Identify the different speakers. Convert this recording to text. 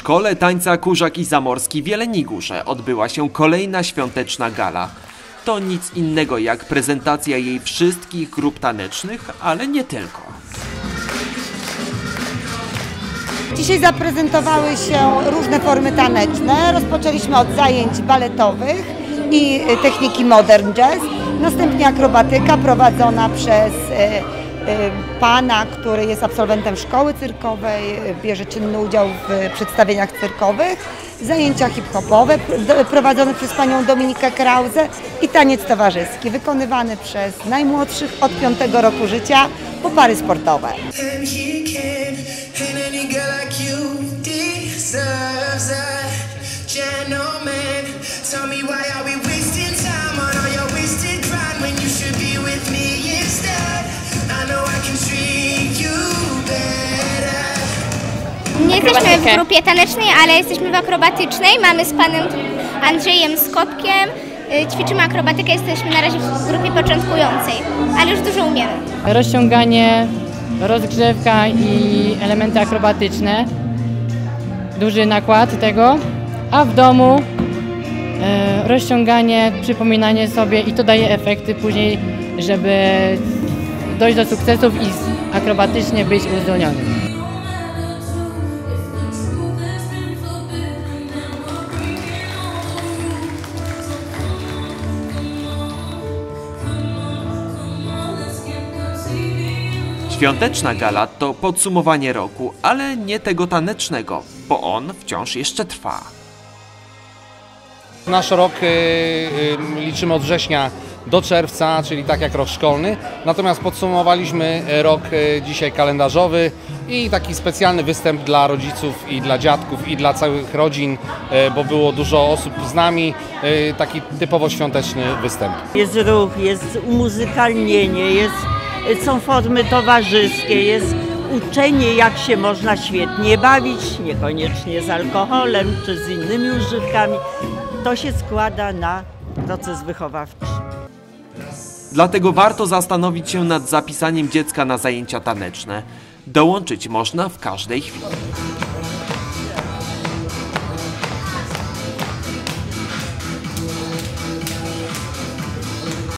Speaker 1: szkole tańca Kurzak i Zamorski w Jeleniej Górze odbyła się kolejna świąteczna gala. To nic innego jak prezentacja jej wszystkich grup tanecznych, ale nie tylko.
Speaker 2: Dzisiaj zaprezentowały się różne formy taneczne. Rozpoczęliśmy od zajęć baletowych i techniki modern jazz. Następnie akrobatyka prowadzona przez e, pana, który jest absolwentem szkoły cyrkowej, e, bierze czynny udział w przedstawieniach cyrkowych. Zajęcia hip-hopowe prowadzone przez panią Dominikę Krause i taniec towarzyski wykonywany przez najmłodszych od 5 roku życia po pary sportowe.
Speaker 3: gentleman. Tell me why are we
Speaker 4: jesteśmy w grupie tanecznej, ale jesteśmy w akrobatycznej. Mamy z panem Andrzejem Skotkiem. y, Ćwiczymy akrobatykę, jesteśmy na razie w grupie początkującej, ale już dużo umiemy.
Speaker 5: rozciąganie, rozgrzewka i elementy akrobatyczne. Duży nakład tego, a w domu e, rozciąganie, przypominanie sobie i to daje efekty później, żeby dojść do sukcesów i akrobatycznie być uzdolnionym.
Speaker 1: Świąteczna gala to podsumowanie roku, ale nie tego tanecznego, bo on wciąż jeszcze trwa.
Speaker 6: Nasz rok y, y, liczymy od września do czerwca, czyli tak jak rok szkolny. Natomiast podsumowaliśmy y, rok y, dzisiaj kalendarzowy i taki specjalny występ dla rodziców i dla dziadków i dla całych rodzin, y, bo było dużo osób z nami. y, Taki typowo świąteczny występ.
Speaker 7: Jest ruch, jest umuzykalnienie, jest, są formy towarzyskie, jest uczenie, jak się można świetnie bawić, niekoniecznie z alkoholem czy z innymi używkami. To się składa na proces wychowawczy.
Speaker 1: Dlatego warto zastanowić się nad zapisaniem dziecka na zajęcia taneczne. Dołączyć można w każdej chwili.